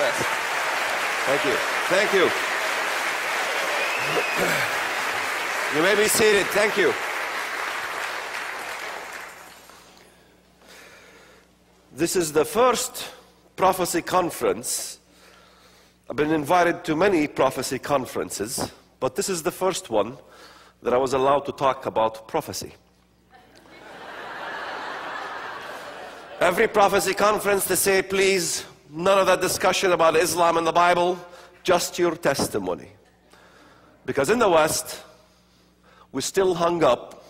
best. Thank you. Thank you. You may be seated. Thank you. This is the first prophecy conference. I've been invited to many prophecy conferences, but this is the first one that I was allowed to talk about prophecy. Every prophecy conference, they say, please, none of that discussion about Islam and the Bible, just your testimony. Because in the West, we still hung up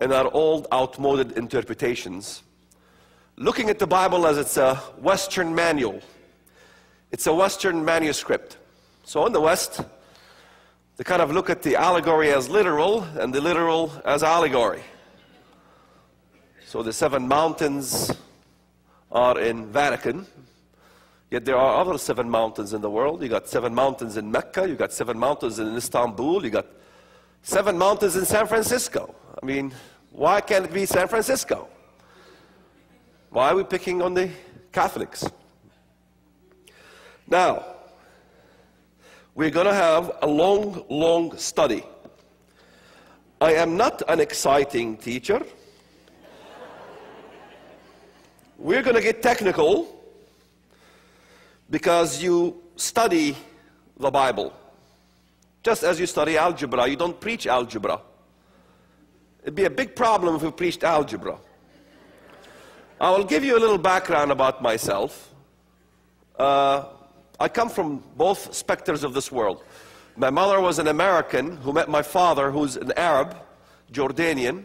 in our old, outmoded interpretations, looking at the Bible as it's a Western manual. It's a Western manuscript. So in the West, they kind of look at the allegory as literal and the literal as allegory. So the seven mountains are in Vatican. Yet there are other seven mountains in the world. You got seven mountains in Mecca, you got seven mountains in Istanbul, you got seven mountains in San Francisco. I mean, why can't it be San Francisco? Why are we picking on the Catholics? Now, we're going to have a long, long study. I am not an exciting teacher. We're going to get technical because you study the Bible. Just as you study algebra, you don't preach algebra. It'd be a big problem if we preached algebra. I will give you a little background about myself. Uh, I come from both specters of this world. My mother was an American who met my father, who's an Arab, Jordanian,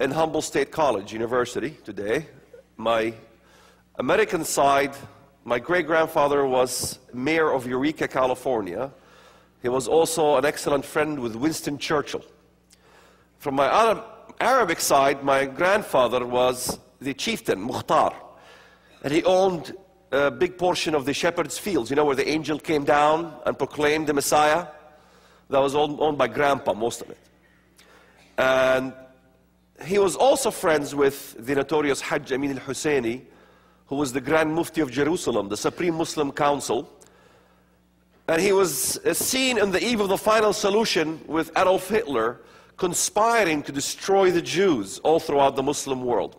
in Humboldt State College, University today. My American side, my great grandfather was mayor of Eureka, California. He was also an excellent friend with Winston Churchill. From my other Arabic side, my grandfather was the chieftain, Mukhtar, and he owned a big portion of the shepherd's fields, you know, where the angel came down and proclaimed the Messiah. That was owned by Grandpa, most of it. And he was also friends with the notorious Hajj Amin al Husseini, who was the Grand Mufti of Jerusalem, the Supreme Muslim Council. And he was uh, seen on the eve of the final solution with Adolf Hitler conspiring to destroy the Jews all throughout the Muslim world.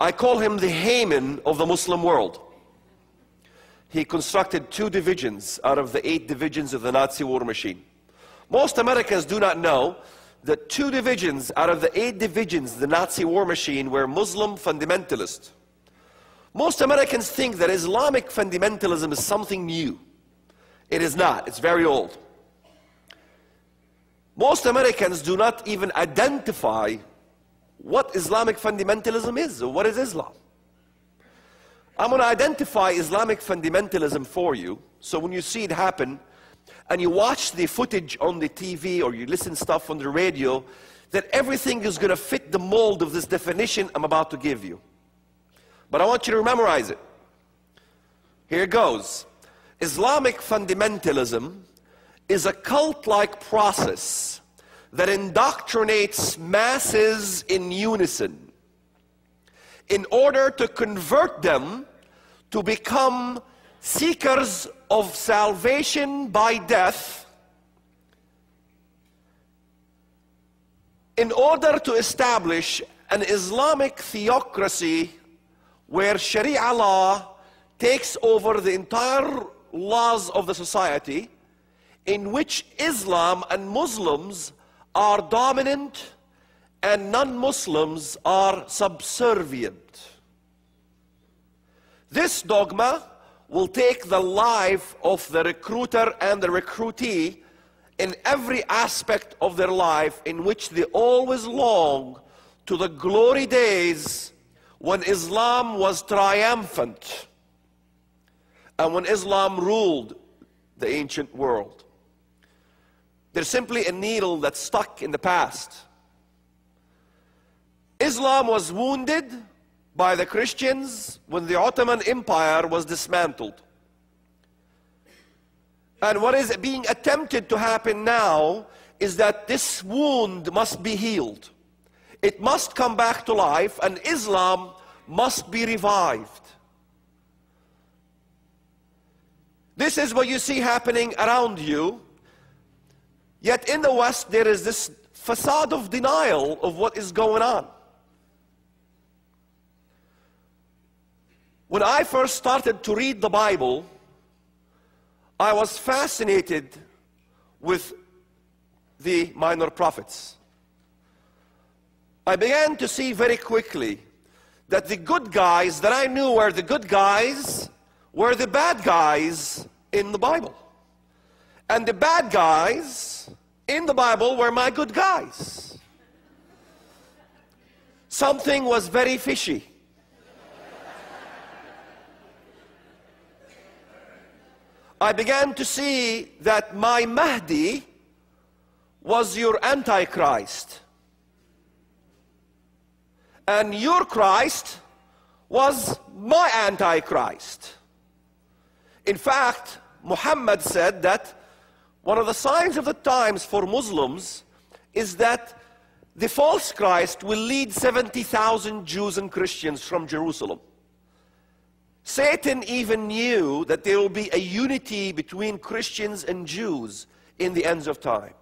I call him the Haman of the Muslim world. He constructed two divisions out of the eight divisions of the Nazi war machine. Most Americans do not know that two divisions out of the eight divisions, of the Nazi war machine, were Muslim fundamentalists. Most Americans think that Islamic fundamentalism is something new. It is not, it's very old. Most Americans do not even identify what Islamic fundamentalism is or what is Islam. I'm going to identify Islamic fundamentalism for you so when you see it happen, and you watch the footage on the TV or you listen stuff on the radio, that everything is going to fit the mold of this definition I'm about to give you. But I want you to memorize it. Here it goes. Islamic fundamentalism is a cult-like process that indoctrinates masses in unison in order to convert them to become seekers of salvation by death in order to establish an Islamic theocracy where Sharia law takes over the entire laws of the society, in which Islam and Muslims are dominant and non Muslims are subservient. This dogma will take the life of the recruiter and the recruitee in every aspect of their life in which they always long to the glory days when Islam was triumphant and when Islam ruled the ancient world. There's simply a needle that's stuck in the past. Islam was wounded by the Christians when the Ottoman Empire was dismantled. And what is being attempted to happen now is that this wound must be healed. It must come back to life, and Islam must be revived. This is what you see happening around you. Yet in the West, there is this facade of denial of what is going on. When I first started to read the Bible, I was fascinated with the minor prophets. I began to see very quickly that the good guys that I knew were the good guys were the bad guys in the Bible. And the bad guys in the Bible were my good guys. Something was very fishy. I began to see that my Mahdi was your Antichrist. And your Christ was my Antichrist. In fact, Muhammad said that one of the signs of the times for Muslims is that the false Christ will lead 70,000 Jews and Christians from Jerusalem. Satan even knew that there will be a unity between Christians and Jews in the ends of time.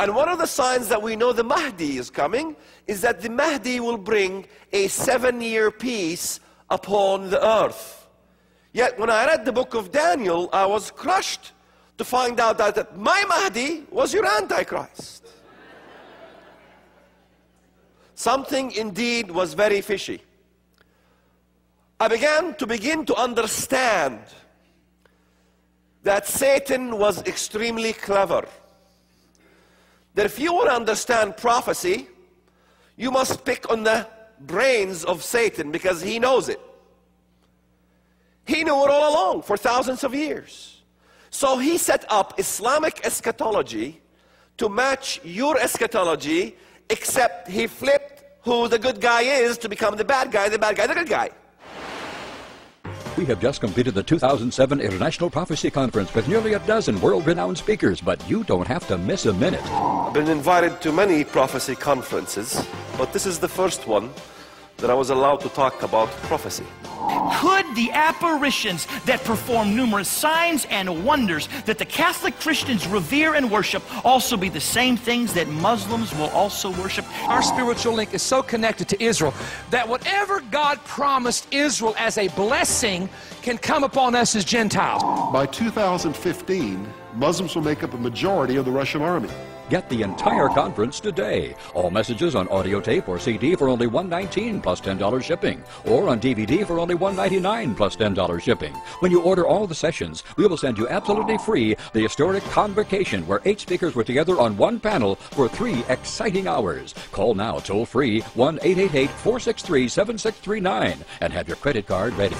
And one of the signs that we know the Mahdi is coming is that the Mahdi will bring a seven year peace upon the earth. Yet when I read the book of Daniel, I was crushed to find out that, my Mahdi was your Antichrist. Something indeed was very fishy. I began to begin to understand that Satan was extremely clever. That if you want to understand prophecy, you must pick on the brains of Satan because he knows it. He knew it all along for thousands of years. So he set up Islamic eschatology to match your eschatology, except he flipped who the good guy is to become the bad guy, the bad guy, the good guy. We have just completed the 2007 International Prophecy Conference with nearly a dozen world-renowned speakers, but you don't have to miss a minute. I've been invited to many prophecy conferences, but this is the first one that I was allowed to talk about prophecy. Could the apparitions that perform numerous signs and wonders that the Catholic Christians revere and worship also be the same things that Muslims will also worship? Our spiritual link is so connected to Israel that whatever God promised Israel as a blessing can come upon us as Gentiles. By 2015, Muslims will make up a majority of the Russian army. Get the entire conference today. All messages on audio tape or CD for only $119 plus $10 shipping, or on DVD for only $199 plus $10 shipping. When you order all the sessions, we will send you absolutely free the historic convocation where eight speakers were together on one panel for three exciting hours. Call now toll free 1 888 463 7639 and have your credit card ready.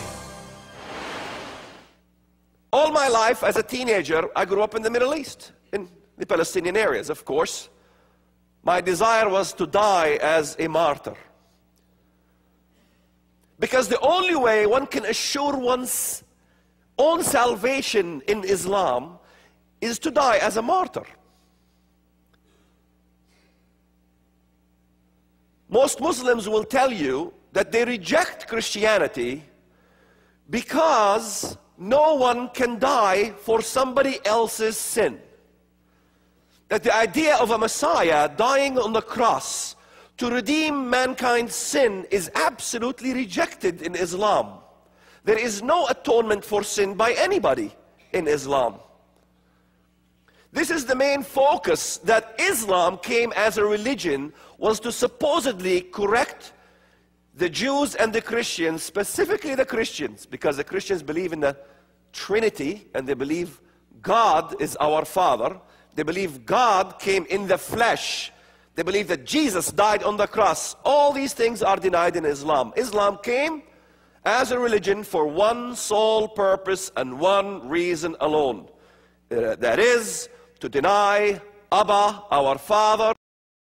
All my life as a teenager, I grew up in the Middle East, in the Palestinian areas, of course. My desire was to die as a martyr. Because the only way one can assure one's own salvation in Islam is to die as a martyr. Most Muslims will tell you that they reject Christianity because no one can die for somebody else's sin. That the idea of a Messiah dying on the cross to redeem mankind's sin is absolutely rejected in Islam. There is no atonement for sin by anybody in Islam. This is the main focus that Islam came as a religion was to supposedly correct the Jews and the Christians, specifically the Christians, because the Christians believe in the Trinity and they believe God is our Father. They believe God came in the flesh. They believe that Jesus died on the cross. All these things are denied in Islam. Islam came as a religion for one sole purpose and one reason alone. Uh, that is to deny Abba, our Father,